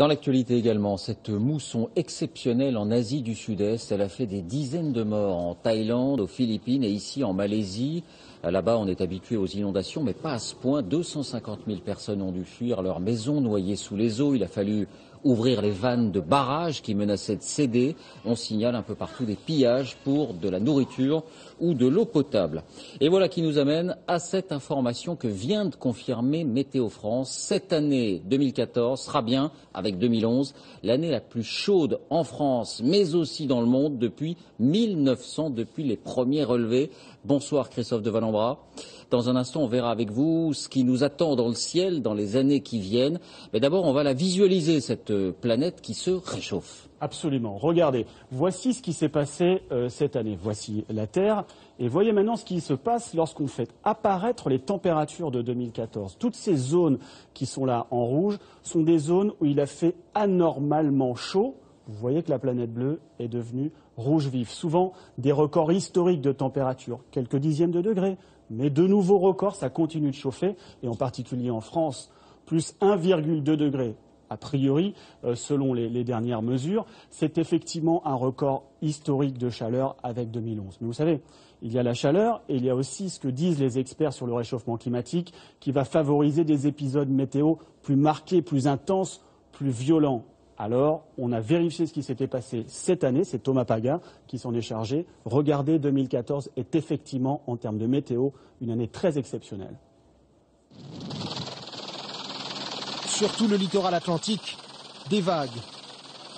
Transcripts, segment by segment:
Dans l'actualité également, cette mousson exceptionnelle en Asie du Sud-Est, elle a fait des dizaines de morts en Thaïlande, aux Philippines et ici en Malaisie. Là-bas, on est habitué aux inondations, mais pas à ce point. 250 000 personnes ont dû fuir leur maison noyées sous les eaux. Il a fallu ouvrir les vannes de barrages qui menaçaient de céder. On signale un peu partout des pillages pour de la nourriture ou de l'eau potable. Et voilà qui nous amène à cette information que vient de confirmer Météo France. Cette année 2014 sera bien, avec 2011, l'année la plus chaude en France, mais aussi dans le monde depuis 1900, depuis les premiers relevés. Bonsoir Christophe de Dans un instant, on verra avec vous ce qui nous attend dans le ciel dans les années qui viennent. Mais d'abord, on va la visualiser, cette planète qui se réchauffe. Absolument. Regardez, voici ce qui s'est passé euh, cette année. Voici la Terre. Et voyez maintenant ce qui se passe lorsqu'on fait apparaître les températures de 2014. Toutes ces zones qui sont là en rouge sont des zones où il a fait anormalement chaud. Vous voyez que la planète bleue est devenue rouge vif. Souvent des records historiques de température, quelques dixièmes de degrés, mais de nouveaux records, ça continue de chauffer, et en particulier en France, plus 1,2 degré a priori, euh, selon les, les, dernières mesures, c'est effectivement un record historique de chaleur avec 2011. Mais vous savez, il y a la chaleur et il y a aussi ce que disent les experts sur le réchauffement climatique qui va favoriser des épisodes météo plus marqués, plus intenses, plus violents. Alors, on a vérifié ce qui s'était passé cette année, c'est Thomas Paga qui s'en est chargé. Regardez, 2014 est effectivement, en termes de météo, une année très exceptionnelle. Sur tout le littoral atlantique, des vagues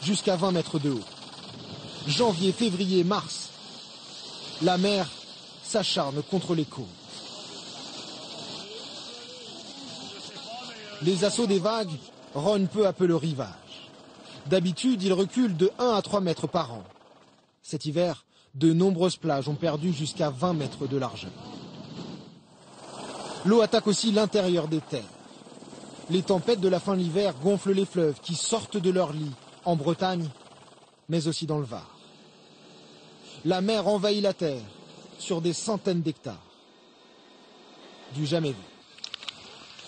jusqu'à 20 mètres de haut. Janvier, février, mars, la mer s'acharne contre les côtes. Les assauts des vagues rognent peu à peu le rivage. D'habitude, ils reculent de 1 à 3 mètres par an. Cet hiver, de nombreuses plages ont perdu jusqu'à 20 mètres de largeur. L'eau attaque aussi l'intérieur des terres. Les tempêtes de la fin de l'hiver gonflent les fleuves qui sortent de leur lit en Bretagne, mais aussi dans le Var. La mer envahit la terre sur des centaines d'hectares. Du jamais vu.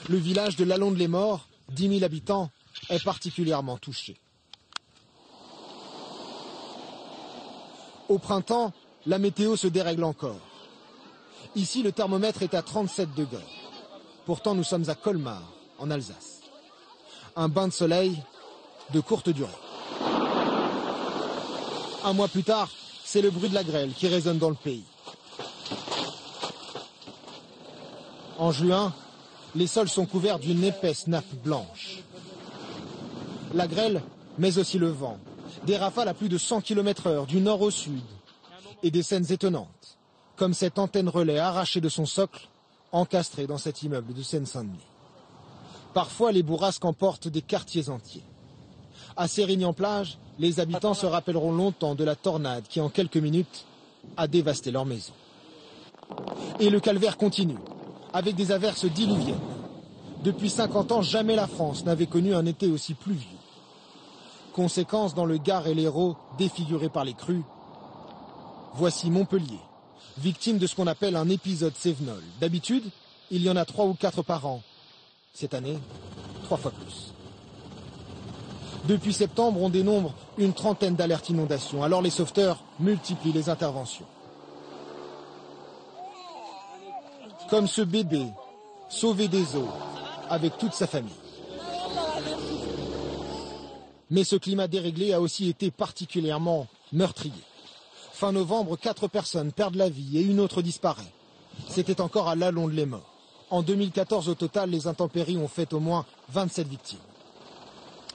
Le village de Lalonde-les-Morts, 10 000 habitants, est particulièrement touché. Au printemps, la météo se dérègle encore. Ici, le thermomètre est à 37 degrés. Pourtant, nous sommes à Colmar, en Alsace. Un bain de soleil de courte durée. Un mois plus tard, c'est le bruit de la grêle qui résonne dans le pays. En juin, les sols sont couverts d'une épaisse nappe blanche. La grêle, mais aussi le vent. Des rafales à plus de 100 km heure du nord au sud. Et des scènes étonnantes, comme cette antenne relais arrachée de son socle, encastrée dans cet immeuble de Seine-Saint-Denis. Parfois, les bourrasques emportent des quartiers entiers. À Sérignan-Plage, les habitants se rappelleront longtemps de la tornade qui, en quelques minutes, a dévasté leur maison. Et le calvaire continue, avec des averses diluviennes. Depuis 50 ans, jamais la France n'avait connu un été aussi pluvieux. Conséquence dans le Gard et l'Hérault, défigurés par les crues. Voici Montpellier, victime de ce qu'on appelle un épisode Sévenol. D'habitude, il y en a trois ou quatre par an. Cette année, trois fois plus. Depuis septembre, on dénombre une trentaine d'alertes inondations. Alors les sauveteurs multiplient les interventions. Comme ce bébé sauvé des eaux avec toute sa famille. Mais ce climat déréglé a aussi été particulièrement meurtrier. Fin novembre, quatre personnes perdent la vie et une autre disparaît. C'était encore à Lalonde-les-Morts. En 2014, au total, les intempéries ont fait au moins 27 victimes.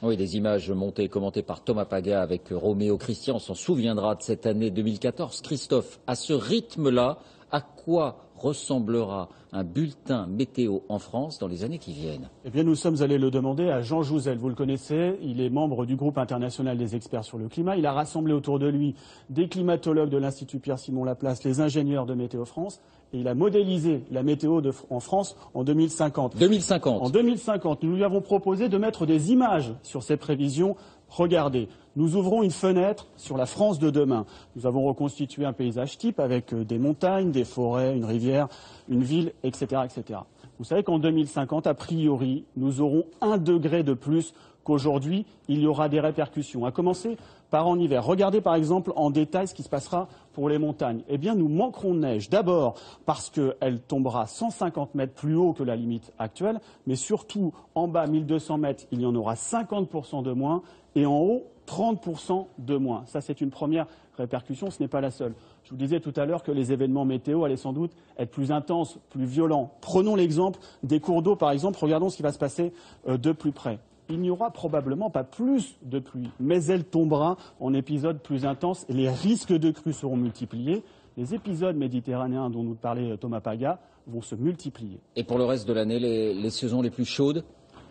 Oui, des images montées et commentées par Thomas Paga avec Roméo Christian. On s'en souviendra de cette année 2014. Christophe, à ce rythme-là, à quoi ressemblera un bulletin météo en France dans les années qui viennent Eh bien, nous sommes allés le demander à Jean Jouzel. Vous le connaissez, il est membre du groupe international des experts sur le climat. Il a rassemblé autour de lui des climatologues de l'Institut Pierre-Simon Laplace, les ingénieurs de Météo France, et il a modélisé la météo de, en France en 2050. 2050. En 2050, nous lui avons proposé de mettre des images sur ces prévisions. Regardez, nous ouvrons une fenêtre sur la France de demain. Nous avons reconstitué un paysage type avec des montagnes, des forêts, une rivière, une ville, etc. etc. Vous savez qu'en 2050, a priori, nous aurons un degré de plus qu'aujourd'hui, il y aura des répercussions. À commencer par en hiver. Regardez par exemple en détail ce qui se passera pour les montagnes. Eh bien, nous manquerons de neige. D'abord parce qu'elle tombera 150 mètres plus haut que la limite actuelle, mais surtout en bas 1200 mètres, il y en aura 50% de moins, et en haut 30% de moins. Ça, c'est une première répercussion. Ce n'est pas la seule. Je vous disais tout à l'heure que les événements météo allaient sans doute être plus intenses, plus violents. Prenons l'exemple des cours d'eau, par exemple. Regardons ce qui va se passer euh, de plus près il n'y aura probablement pas plus de pluie, mais elle tombera en épisodes plus intenses les risques de crue seront multipliés. Les épisodes méditerranéens dont nous parlait Thomas Paga vont se multiplier. Et pour le reste de l'année, les, saisons les plus chaudes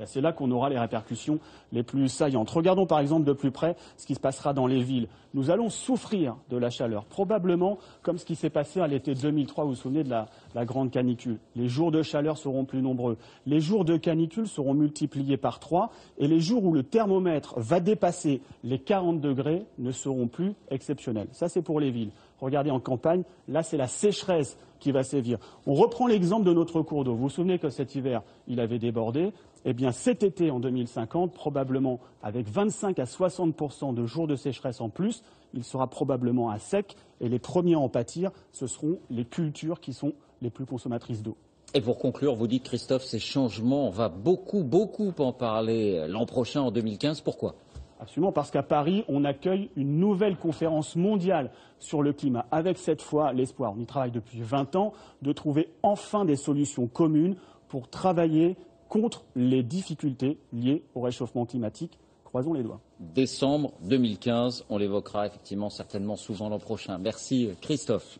c'est là qu'on aura les répercussions les plus saillantes. Regardons par exemple de plus près ce qui se passera dans les villes. Nous allons souffrir de la chaleur, probablement comme ce qui s'est passé à l'été 2003, vous vous souvenez de la, grande canicule. Les jours de chaleur seront plus nombreux. Les jours de canicule seront multipliés par trois et les jours où le thermomètre va dépasser les 40 degrés ne seront plus exceptionnels. Ça, c'est pour les villes. Regardez en campagne, là, c'est la sécheresse qui va sévir. On reprend l'exemple de notre cours d'eau. Vous vous souvenez que cet hiver, il avait débordé eh bien, cet été, en 2050, probablement avec 25 à 60 de jours de sécheresse en plus, il sera probablement à sec. Et les premiers à en pâtir, ce seront les cultures qui sont les plus consommatrices d'eau. Et pour conclure, vous dites, Christophe, ces changements, on va beaucoup, beaucoup en parler l'an prochain, en 2015. Pourquoi? Absolument, parce qu'à Paris, on accueille une nouvelle conférence mondiale sur le climat, avec cette fois l'espoir, on y travaille depuis 20 ans, de trouver enfin des solutions communes pour travailler contre les difficultés liées au réchauffement climatique. Croisons les doigts. Décembre 2015, on l'évoquera effectivement certainement souvent l'an prochain. Merci Christophe.